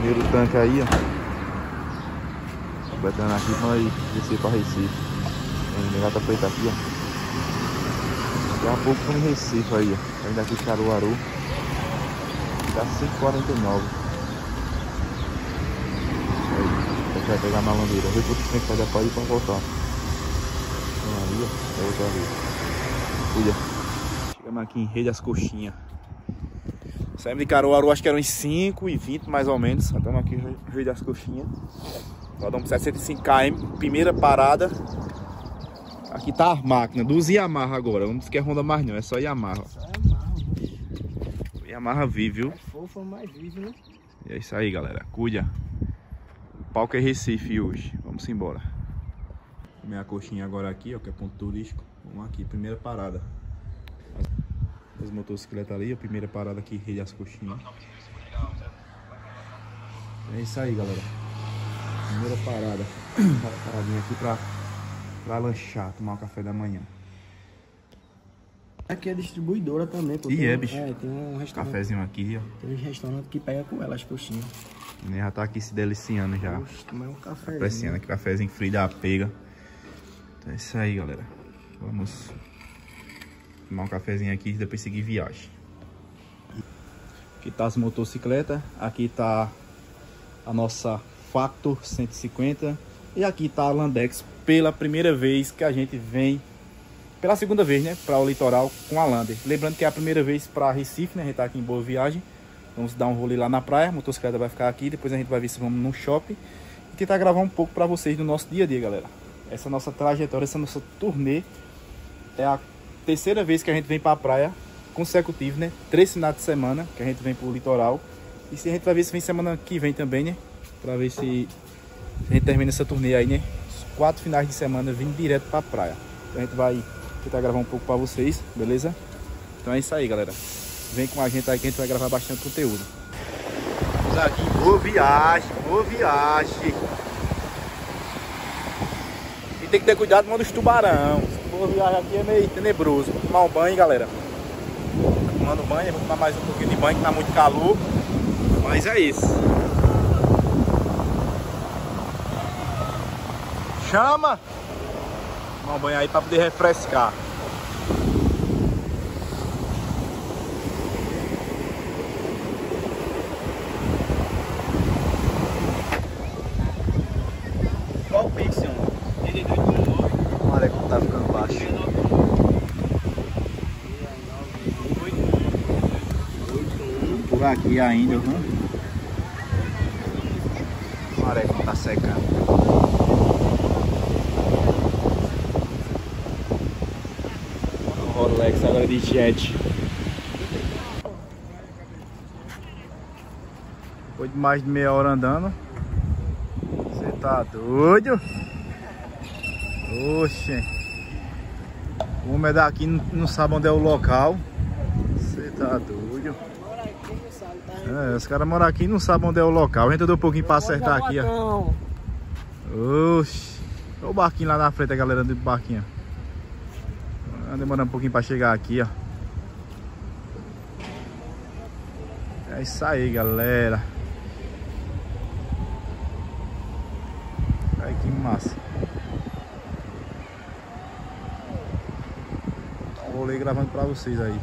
Primeiro tanque aí, ó. Botando aqui pra nós descer pra Recife. Tem gata preta aqui, ó. Daqui a pouco estamos em Recife aí, ó. Saindo daqui de Caruaru. Dá 5h49. Aí, a gente vai pegar a malandeira. Ver quanto tem que fazer pra ir pra voltar. Então aí, ó. É outra vez. Cuida. Chegamos aqui em Rede das Coxinhas. Saímos de Caruaru, acho que eram uns 5 e 20 mais ou menos. Estamos aqui em Rede das Coxinhas. Rodamos 65 km, primeira parada. Aqui tá a máquina dos Yamaha agora. Não diz que é Honda mais não, é só Yamaha. Só Yamaha, Yamaha vive, viu? É fofa, mas vive, né? E é isso aí, galera. Cuida. O palco é Recife hoje. Vamos embora. Minha coxinha agora aqui, ó, que é ponto turístico. Vamos aqui, primeira parada. As motocicletas ali, a primeira parada aqui, Rede das Coxinhas. É isso aí, galera. Primeira parada. Paradinha aqui pra, pra lanchar, tomar um café da manhã. Aqui é distribuidora também, pô. E é, bicho. É, tem um restaurante. Cafézinho aqui, ó. Tem um restaurante que pega com ela as coxinhas. O Ney já tá aqui se deliciando já. Oxe, tomar um café. Apreciando aqui, cafézinho frio da pega. Então é isso aí, galera. Vamos tomar um cafezinho aqui e depois seguir viagem. Aqui tá as motocicletas. Aqui tá a nossa Factor 150. E aqui tá a Landex pela primeira vez que a gente vem. Pela segunda vez, né? Para o litoral com a Lander. Lembrando que é a primeira vez para Recife, né? A gente tá aqui em Boa Viagem. Vamos dar um rolê lá na praia. A motocicleta vai ficar aqui. Depois a gente vai ver se vamos no shopping. E tentar gravar um pouco para vocês do nosso dia a dia, galera. Essa nossa trajetória, essa nossa turnê. É a terceira vez que a gente vem para a praia consecutivo, né? Três finais de semana que a gente vem pro litoral. E se a gente vai ver se vem semana que vem também, né? Pra ver se a gente termina essa turnê aí, né? Quatro finais de semana vindo direto pra praia. Então a gente vai tentar gravar um pouco pra vocês, beleza? Então é isso aí, galera. Vem com a gente aí que a gente vai gravar bastante conteúdo. Estamos aqui boa viagem, boa viagem. E tem que ter cuidado com os tubarão. Boa viagem aqui é meio tenebroso. Vou tomar um banho, galera. Tomando banho, vou tomar mais um pouquinho de banho, que tá muito calor. Mas é isso. Chama! Tomar um banho aí pra poder refrescar. Por aqui ainda, viu? O maré como tá secando. O Rolex agora de jet. Depois de mais de meia hora andando. Você tá doido? Oxe. O homem é daqui não sabe onde é o local. Você tá doido. É, os caras moram aqui e não sabem onde é o local. A gente deu um pouquinho pra acertar aqui, ó. Oxe. Olha o barquinho lá na frente, a galera do barquinho. Tá demorando um pouquinho pra chegar aqui, ó. É isso aí, galera. Ai, que massa. Vou ler gravando pra vocês aí.